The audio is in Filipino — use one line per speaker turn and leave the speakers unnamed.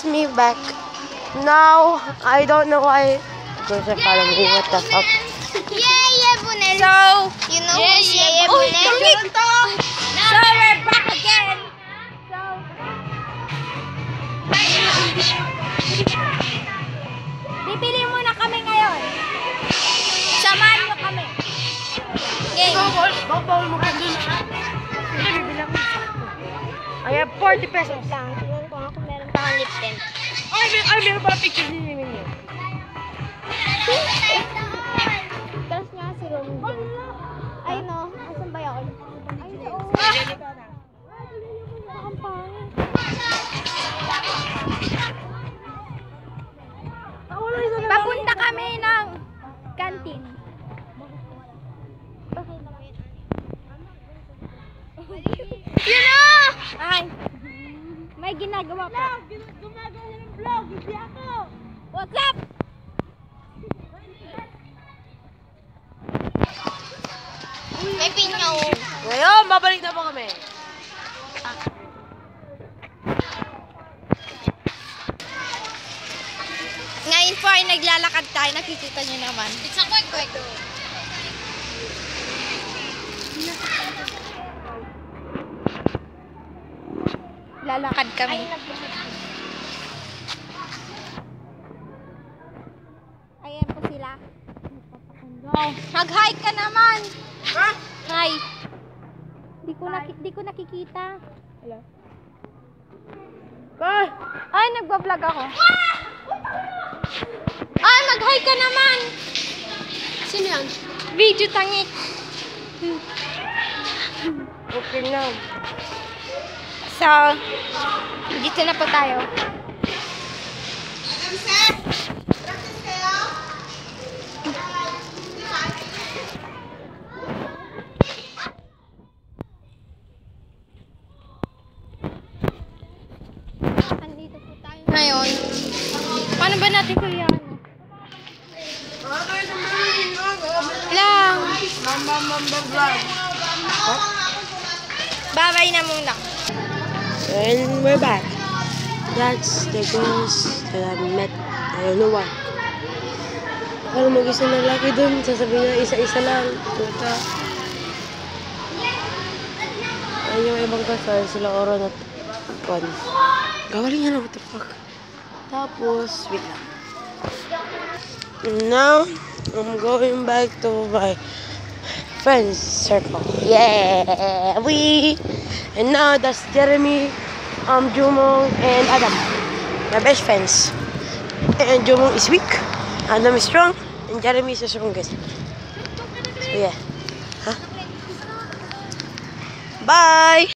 it's me back. Now, I don't know why. Following me. What the fuck?
Yeye Bunel.
So,
You know who's Yeye
Uy,
Bunel?
tumig! So, we're back again. Bibili muna kami ngayon. Samahan mo kami.
Okay.
Bawal mo pa dun. I have 40 pesos.
lang.
Ay, meron pala picture. ni
may ginagawa pa.
Gumagawa niya ng vlog, hindi ako.
What's up?
May pinyaw.
Ngayon, babalik na po kami.
Ngayon po ay naglalakad tayo. Nakikita niyo naman.
It's a quick quick.
Lalakad kami. Ayan po sila. Mag-hi ka naman.
Ha?
Hi. Di ko, naki- di ko nakikita.
Ah!
Ay, nagbablog ako. Ay, mag-hi ka naman.
Sino yan?
Video tangi.
Okay na.
So, dito na po tayo. Andito po tayo ngayon. Paano ba natin yan? Lang. Babay na muna.
And we're back. That's the girls that I met. I don't know why. Akala mag-isa na laki dun. Sasabihin niya isa-isa lang. Puta. Ayun yung ibang kasal. Sila Oron at Kwan. Gawaling yan. What the fuck? Tapos, wait lang. Now, I'm going back to my friends circle. Yeah! We! And now, that's Jeremy, um, Jumong, and Adam. My best friends. And Jumong is weak, Adam is strong, and Jeremy is the strongest. So yeah. Huh? Bye!